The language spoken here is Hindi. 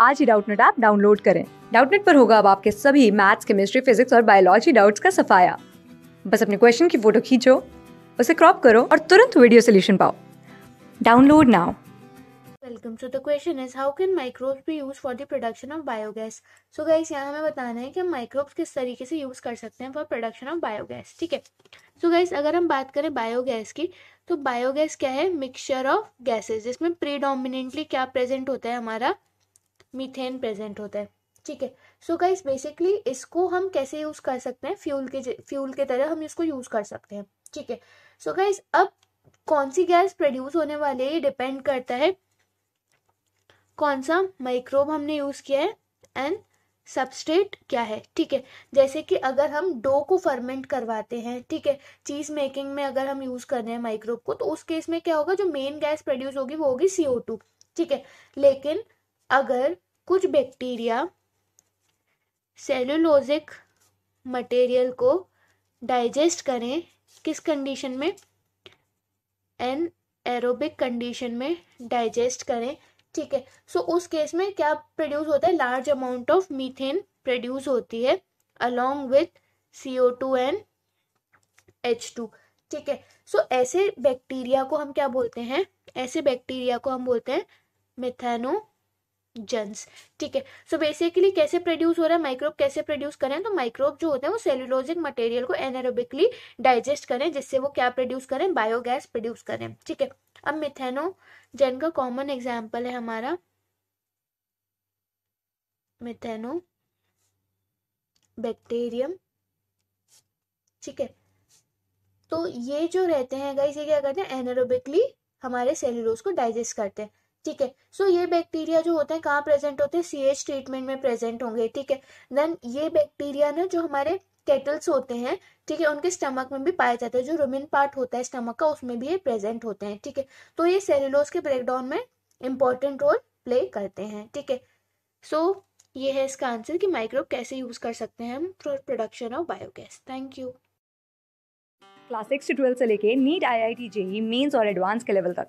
आज ही डाउटनेट ऐप डाउनलोड करें। डाउटनेट पर होगा अब आपके सभी मैथ्स, केमिस्ट्री, फिजिक्स और बायोलॉजी डाउट्स का सफाया। बस अपने क्वेश्चन की फ़ोटो खींचो, उसे क्रॉप करो और तुरंत वीडियो सोल्यूशन पाओ। Download now. Welcome so the question is how can microbes be use for the production of biogas? So guys, यहाँ हमें बताना है कि हम माइक्रोब्स किस तरीके से यूज़ कर सकते हैं फॉर प्रोडक्शन ऑफ़ बायोगैस, ठीक है? सो गाइस, अगर हम बात करें बायोगैस की तो बायोगैस क्या है? मिक्सचर ऑफ़ गैसेस, जिसमें प्रीडोमिनेंटली क्या प्रेजेंट होता है हमारा? मीथेन प्रेजेंट होता है। ठीक है? सो गाइस बेसिकली इसको हम कैसे यूज़ कर सकते हैं? फ्यूल के फ्यूल के तरह हम इसको यूज़ कर सकते हैं। ठीक है? सो गाइस अब कौन सी गैस प्रोड्यूस होने वाली है? ये डिपेंड करता है कौन सा माइक्रोब हमने यूज़ किया है एंड सबस्ट्रेट क्या है? ठीक है? जैसे कि अगर हम डो को फर्मेंट करवाते हैं, ठीक है? चीज़ मेकिंग में अगर हम यूज़ कर रहे हैं माइक्रोब को तो उस केस में क्या होगा? जो मेन गैस प्रोड्यूस होगी, वो होगी टू ठीक है? लेकिन अगर कुछ बैक्टीरिया सेलुलोजिक मटेरियल को डाइजेस्ट करें किस कंडीशन में? एन एरोबिक कंडीशन में डाइजेस्ट करें ठीक है? सो उस केस में क्या प्रोड्यूस होता है? Large amount of methane produce होती है along with C O two and H two ठीक है? सो so, ऐसे बैक्टीरिया को हम क्या बोलते हैं? ऐसे बैक्टीरिया को हम बोलते हैं मिथेनो जन्स, ठीक है? सो बेसिकली कैसे प्रोड्यूस हो रहा है? माइक्रोब कैसे प्रोड्यूस करें? तो माइक्रोब जो होते हैं वो सेलुलोजिक मटेरियल को एनारोबिकली डाइजेस्ट करें, जिससे वो क्या प्रोड्यूस करें? बायोगैस प्रोड्यूस करें, ठीक है? अब मिथेनो जेन का कॉमन एग्ज़ाम्पल है हमारा। मिथेनो बैक्टीरियम ठीक है? तो ये जो रहते हैं गाइस ये क्या करते हैं? एनारोबिकली हमारे सेलुलोज को डाइजेस्ट करते हैं। ठीक है? सो ये बैक्टीरिया जो होते हैं, कहाँ प्रेजेंट होते हैं? सी एच ट्रीटमेंट में प्रेजेंट होंगे, ठीक है? देन ये बैक्टीरिया ना, जो हमारे केटल्स होते हैं, ठीक है, उनके स्टमक में भी पाया जाता है, जो रोमिन पार्ट होता है स्टमक का, उसमें भी ये प्रेजेंट होते हैं, ठीक है? तो ये सेलुलोज के ब्रेकडाउन में इंपॉर्टेंट रोल प्ले करते हैं, ठीक है? सो ये है इसका आंसर कि माइक्रोब कैसे यूज़ कर सकते हैं हम for production of biogas thank you class six से ट्वेल्थ से लेके NEET I I T JEE mains और एडवांस के लेवल तक।